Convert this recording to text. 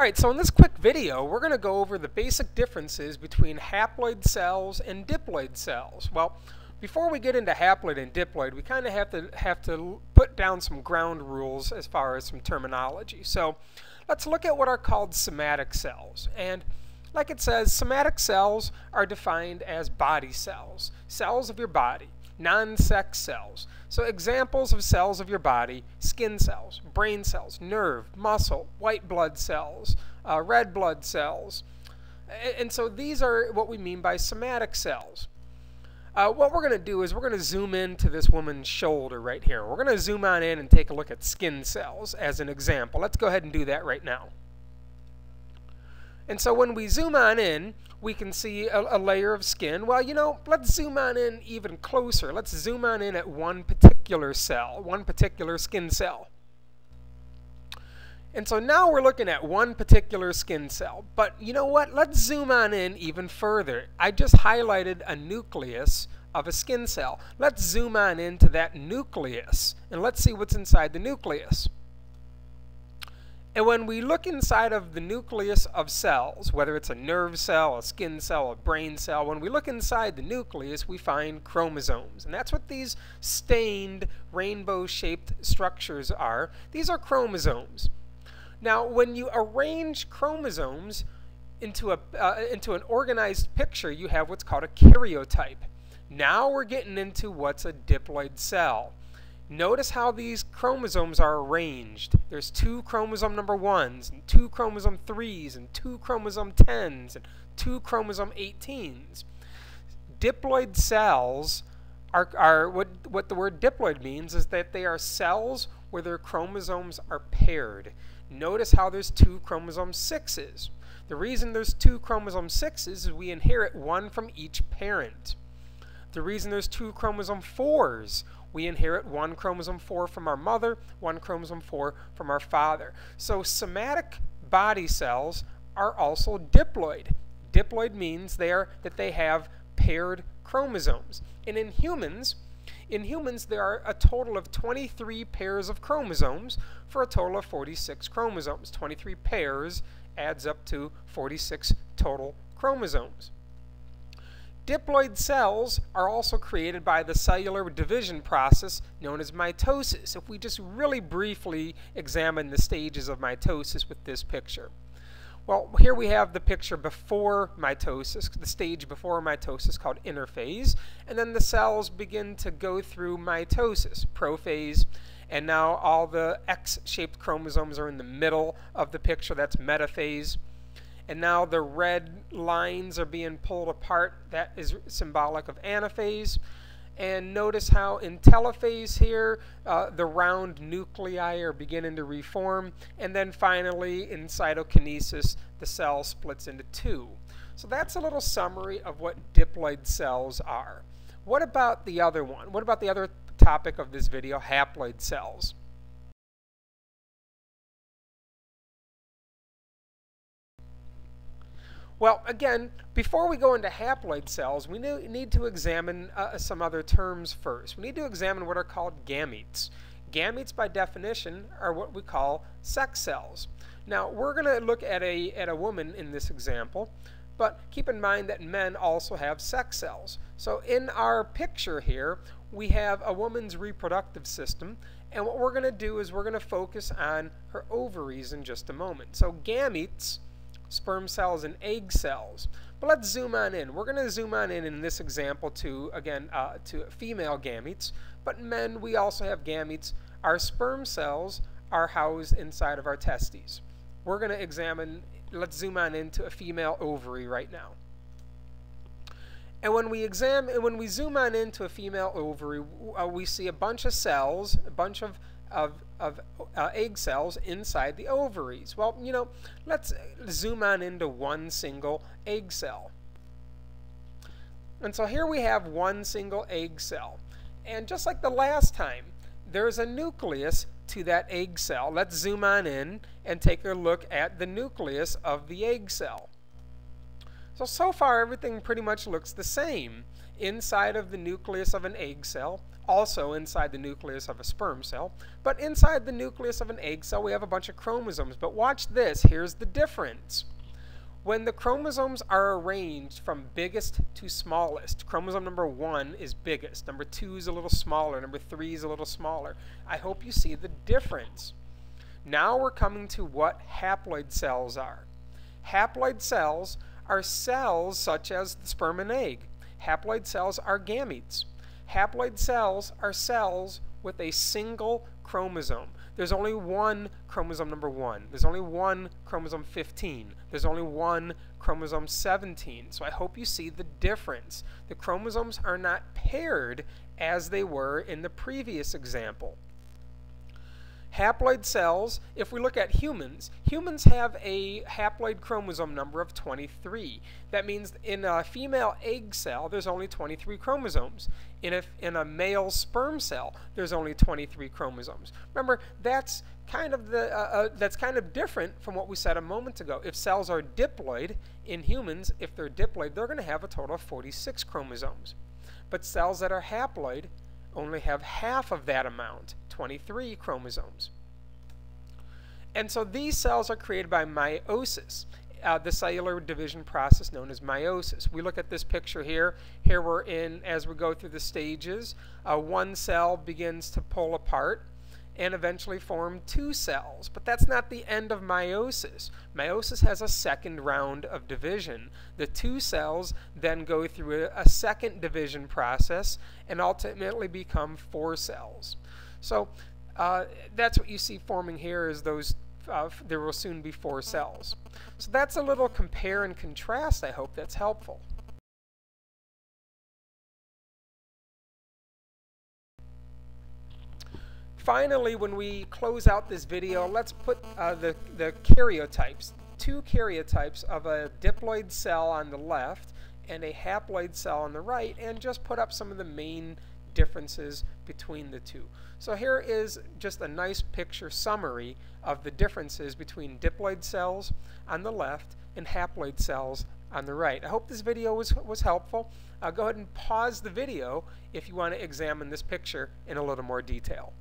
Alright, so in this quick video, we're going to go over the basic differences between haploid cells and diploid cells. Well, before we get into haploid and diploid, we kind of have to have to put down some ground rules as far as some terminology. So, let's look at what are called somatic cells. And like it says, somatic cells are defined as body cells, cells of your body non-sex cells. So examples of cells of your body, skin cells, brain cells, nerve, muscle, white blood cells, uh, red blood cells. And so these are what we mean by somatic cells. Uh, what we're going to do is we're going to zoom into this woman's shoulder right here. We're going to zoom on in and take a look at skin cells as an example. Let's go ahead and do that right now. And so when we zoom on in, we can see a, a, layer of skin. Well, you know, let's zoom on in even closer. Let's zoom on in at one particular cell, one particular skin cell. And so now we're looking at one particular skin cell. But you know what? Let's zoom on in even further. I just highlighted a nucleus of a skin cell. Let's zoom on into that nucleus and let's see what's inside the nucleus. And when we look inside of the nucleus of cells, whether it's a nerve cell, a skin cell, a brain cell, when we look inside the nucleus, we find chromosomes. And that's what these stained rainbow-shaped structures are. These are chromosomes. Now, when you arrange chromosomes into, a, uh, into an organized picture, you have what's called a karyotype. Now we're getting into what's a diploid cell. Notice how these chromosomes are arranged. There's two chromosome number 1s, and two chromosome 3s, and two chromosome 10s, and two chromosome 18s. Diploid cells are, are what, what the word diploid means is that they are cells where their chromosomes are paired. Notice how there's two chromosome 6s. The reason there's two chromosome 6s is we inherit one from each parent. The reason there's two chromosome 4s we inherit one chromosome 4 from our mother, one chromosome 4 from our father. So somatic body cells are also diploid. Diploid means they are, that they have paired chromosomes. And in humans, in humans, there are a total of 23 pairs of chromosomes for a total of 46 chromosomes. 23 pairs adds up to 46 total chromosomes. Diploid cells are also created by the cellular division process known as mitosis, if we just really briefly examine the stages of mitosis with this picture. Well, here we have the picture before mitosis, the stage before mitosis called interphase, and then the cells begin to go through mitosis, prophase, and now all the X-shaped chromosomes are in the middle of the picture, that's metaphase and now the red lines are being pulled apart. That is symbolic of anaphase. And notice how in telophase here, uh, the round nuclei are beginning to reform. And then finally, in cytokinesis, the cell splits into two. So that's a little summary of what diploid cells are. What about the other one? What about the other topic of this video, haploid cells? Well, again, before we go into haploid cells, we need to examine uh, some other terms first. We need to examine what are called gametes. Gametes, by definition, are what we call sex cells. Now, we're going to look at a, at a woman in this example, but keep in mind that men also have sex cells. So in our picture here, we have a woman's reproductive system, and what we're going to do is we're going to focus on her ovaries in just a moment. So gametes sperm cells and egg cells. But let's zoom on in. We're going to zoom on in in this example to, again, uh, to female gametes. But men, we also have gametes. Our sperm cells are housed inside of our testes. We're going to examine, let's zoom on into a female ovary right now. And when we examine, when we zoom on into a female ovary, uh, we see a bunch of cells, a bunch of of, of uh, egg cells inside the ovaries. Well, you know, let's zoom on into one single egg cell. And so here we have one single egg cell. And just like the last time, there's a nucleus to that egg cell. Let's zoom on in and take a look at the nucleus of the egg cell. So, so far everything pretty much looks the same inside of the nucleus of an egg cell, also inside the nucleus of a sperm cell. But inside the nucleus of an egg cell, we have a bunch of chromosomes. But watch this. Here's the difference. When the chromosomes are arranged from biggest to smallest, chromosome number one is biggest, number two is a little smaller, number three is a little smaller. I hope you see the difference. Now we're coming to what haploid cells are. Haploid cells are cells such as the sperm and egg. Haploid cells are gametes. Haploid cells are cells with a single chromosome. There's only one chromosome number 1. There's only one chromosome 15. There's only one chromosome 17. So I hope you see the difference. The chromosomes are not paired as they were in the previous example. Haploid cells, if we look at humans, humans have a haploid chromosome number of 23. That means in a female egg cell, there's only 23 chromosomes. In a, in a male sperm cell, there's only 23 chromosomes. Remember, that's kind of the uh, uh, that's kind of different from what we said a moment ago. If cells are diploid in humans, if they're diploid, they're going to have a total of 46 chromosomes. But cells that are haploid only have half of that amount, 23 chromosomes. And so these cells are created by meiosis, uh, the cellular division process known as meiosis. We look at this picture here. Here we're in, as we go through the stages, uh, one cell begins to pull apart and eventually form two cells. But that's not the end of meiosis. Meiosis has a second round of division. The two cells then go through a, a second division process and ultimately become four cells. So uh, that's what you see forming here is those uh, there will soon be four cells. So that's a little compare and contrast. I hope that's helpful. Finally, when we close out this video, let's put uh, the, the karyotypes, two karyotypes of a diploid cell on the left and a haploid cell on the right, and just put up some of the main differences between the two. So here is just a nice picture summary of the differences between diploid cells on the left and haploid cells on the right. I hope this video was, was helpful. Uh, go ahead and pause the video if you want to examine this picture in a little more detail.